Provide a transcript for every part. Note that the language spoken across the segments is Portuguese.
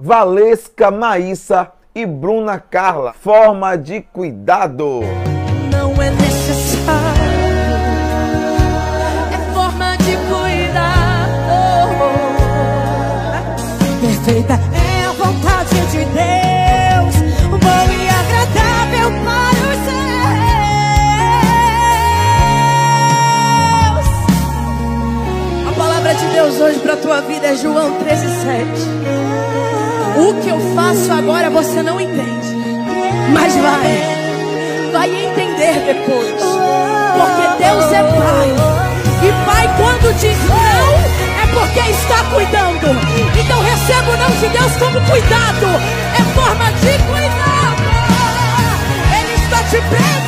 Valesca Maíssa e Bruna Carla. Forma de cuidado. Não é necessário. É forma de cuidado. Perfeita é a vontade de Deus. Bom e agradável para os seus. A palavra de Deus hoje para a tua vida é João 13, 7. O que eu faço agora você não entende. Mas vai. Vai entender depois. Porque Deus é Pai. E Pai, quando diz não, é porque está cuidando. Então receba o não de Deus como cuidado. É forma de cuidado. Ele está te preservando.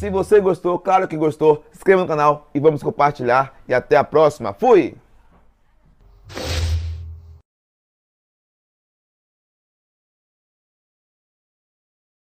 Se você gostou, claro que gostou, inscreva no canal e vamos compartilhar. E até a próxima. Fui!